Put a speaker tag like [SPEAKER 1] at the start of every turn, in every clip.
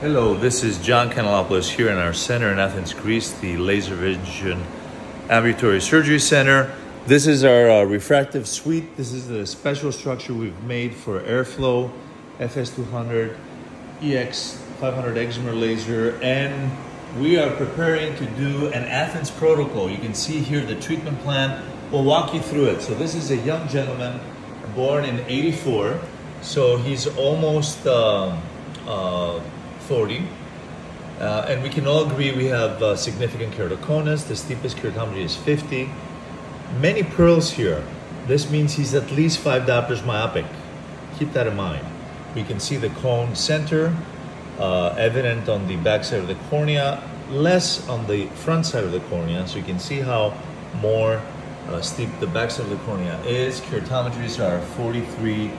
[SPEAKER 1] Hello, this is John Kanellopoulos here in our center in Athens, Greece, the Laser Vision Ambulatory Surgery Center. This is our uh, refractive suite. This is the special structure we've made for airflow, FS200, EX500 excimer laser, and we are preparing to do an Athens protocol. You can see here the treatment plan. We'll walk you through it. So this is a young gentleman born in 84. So he's almost um, uh, 40. Uh, and we can all agree we have uh, significant keratoconus. The steepest keratometry is 50. Many pearls here. This means he's at least five diopters myopic. Keep that in mind. We can see the cone center, uh, evident on the back side of the cornea, less on the front side of the cornea. So you can see how more uh, steep the back side of the cornea is. Keratometries are 43,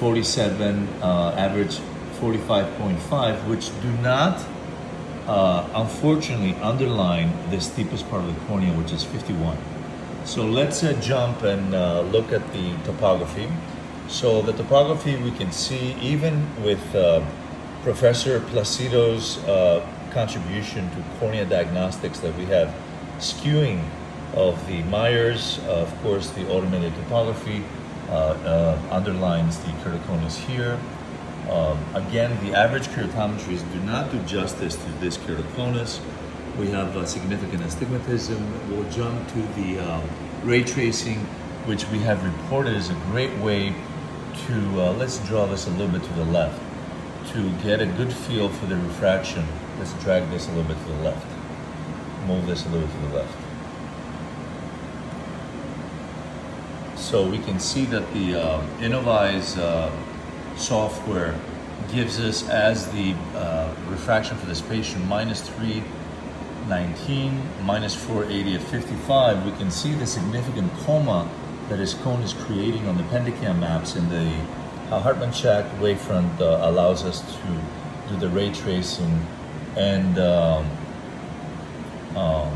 [SPEAKER 1] 47, uh, average 45.5, which do not, uh, unfortunately, underline the steepest part of the cornea, which is 51. So let's uh, jump and uh, look at the topography. So the topography we can see even with uh, Professor Placido's uh, contribution to cornea diagnostics that we have skewing of the mires, of course the automated topography underlines the keratoconus here. Um, again, the average keratometries do not do justice to this keratoconus. We have significant astigmatism. We'll jump to the um, ray tracing, which we have reported is a great way to, uh, let's draw this a little bit to the left, to get a good feel for the refraction. Let's drag this a little bit to the left. Move this a little bit to the left. So we can see that the uh, InnovEyes uh, software gives us as the uh, refraction for this patient minus 319, minus 480 at 55. We can see the significant coma that his cone is creating on the Pentacam maps and the uh, Hartmann-Shack wavefront uh, allows us to do the ray tracing and um, um,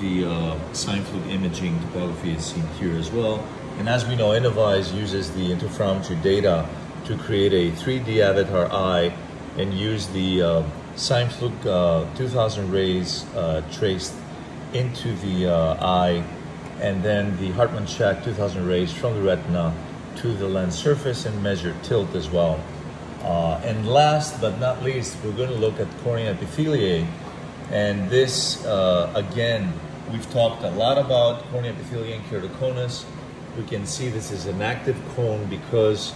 [SPEAKER 1] the uh, Scheimpflug imaging topography is seen here as well. And as we know, InnovEyes uses the interferometry data to create a 3D avatar eye and use the uh, Scheimpflug uh, 2000 rays uh, traced into the uh, eye and then the Hartmann-Shack 2000 rays from the retina to the lens surface and measure tilt as well. Uh, and last but not least, we're going to look at cornea epitheliae. And this, uh, again, we've talked a lot about cornea epithelium and keratoconus we can see this is an active cone because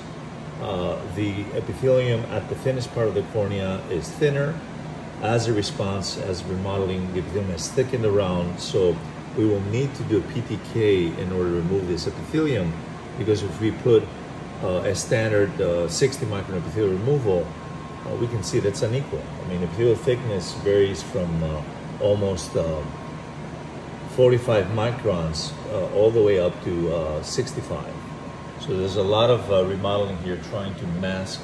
[SPEAKER 1] uh, the epithelium at the thinnest part of the cornea is thinner. As a response, as remodeling, the epithelium is thickened around, so we will need to do a PTK in order to remove this epithelium because if we put uh, a standard uh, 60 micron epithelial removal, uh, we can see that's unequal. I mean, epithelial thickness varies from uh, almost uh, 45 microns uh, all the way up to uh, 65. So there's a lot of uh, remodeling here trying to mask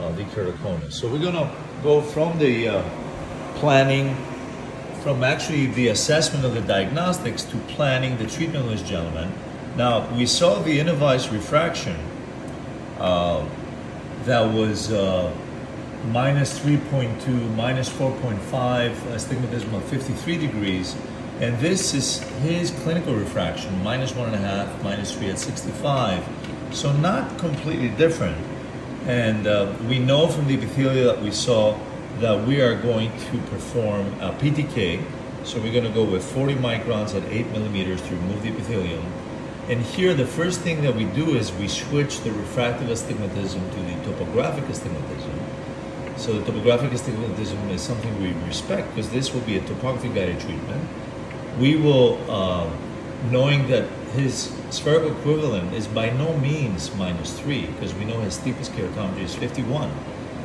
[SPEAKER 1] uh, the keratoconus. So we're gonna go from the uh, planning, from actually the assessment of the diagnostics to planning the treatment of this gentleman. Now, we saw the InnovEyes refraction uh, that was minus 3.2, minus 4.5, astigmatism of 53 degrees. And this is his clinical refraction, minus one and a half, minus three at 65. So not completely different. And uh, we know from the epithelia that we saw that we are going to perform a PTK. So we're gonna go with 40 microns at eight millimeters to remove the epithelium. And here, the first thing that we do is we switch the refractive astigmatism to the topographic astigmatism. So the topographic astigmatism is something we respect because this will be a topography guided treatment we will, uh, knowing that his spherical equivalent is by no means minus 3, because we know his steepest keratometry is 51.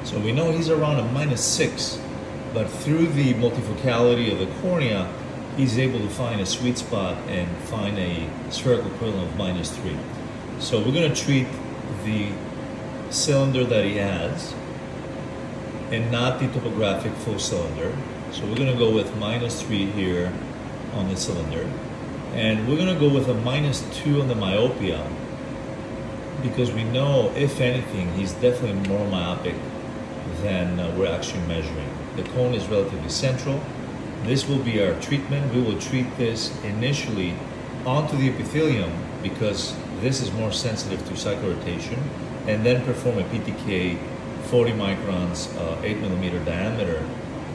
[SPEAKER 1] So we know he's around a minus 6, but through the multifocality of the cornea, he's able to find a sweet spot and find a spherical equivalent of minus 3. So we're going to treat the cylinder that he has and not the topographic full cylinder. So we're going to go with minus 3 here on the cylinder. And we're gonna go with a minus two on the myopia because we know, if anything, he's definitely more myopic than uh, we're actually measuring. The cone is relatively central. This will be our treatment. We will treat this initially onto the epithelium because this is more sensitive to cyclorotation and then perform a PTK 40 microns, uh, 8 millimeter diameter.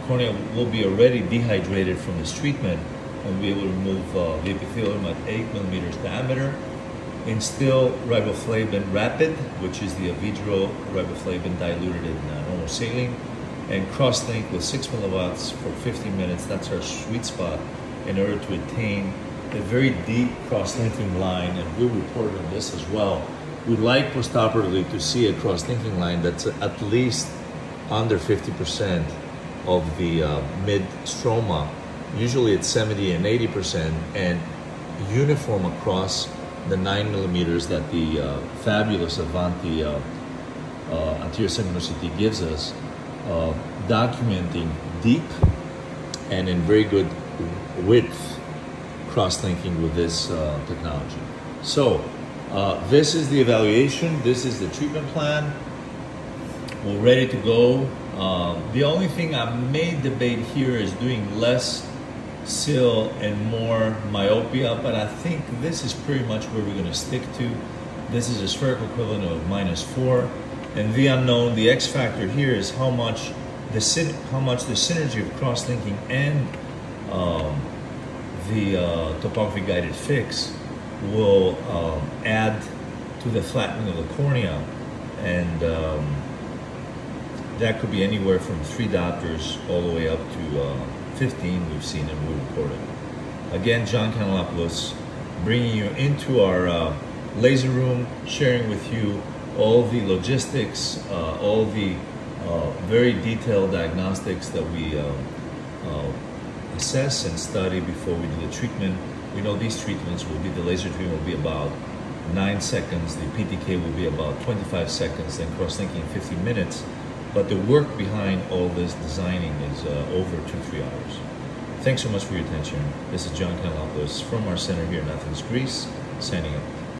[SPEAKER 1] Cornea will be already dehydrated from this treatment and able to remove uh, the epithelium at 8 millimeters diameter. Instill riboflavin rapid, which is the Avedro riboflavin diluted in uh, normal saline, and cross-link with 6 milliwatts for 15 minutes. That's our sweet spot in order to attain a very deep cross-linking line, and we reported on this as well. We'd like postoperatively to see a cross-linking line that's at least under 50% of the uh, mid stroma. Usually it's 70 and 80%, and uniform across the 9 millimeters that the uh, fabulous Avanti uh, uh anterior CT gives us, uh, documenting deep and in very good width cross-linking with this uh, technology. So uh, this is the evaluation. This is the treatment plan. We're ready to go. The only thing I may debate here is doing less cyl and more myopia, but I think this is pretty much where we're going to stick to. This is a spherical equivalent of minus four, and the unknown, the X factor here is how much the how much the synergy of cross-linking and um, the uh, topography guided fix will um, add to the flattening of the cornea and um, that could be anywhere from three diopters all the way up to uh, 15 we've seen and we reported. Again, John Kanellopoulos bringing you into our uh, laser room, sharing with you all the logistics, uh, all the uh, very detailed diagnostics that we uh, uh, assess and study before we do the treatment. We know these treatments will be, the laser treatment will be about nine seconds, the PTK will be about 25 seconds, then cross-linking 15 minutes. But the work behind all this designing is uh, over two, three hours. Thanks so much for your attention. This is John Kanellopoulos from our center here in Athens, Greece, signing up.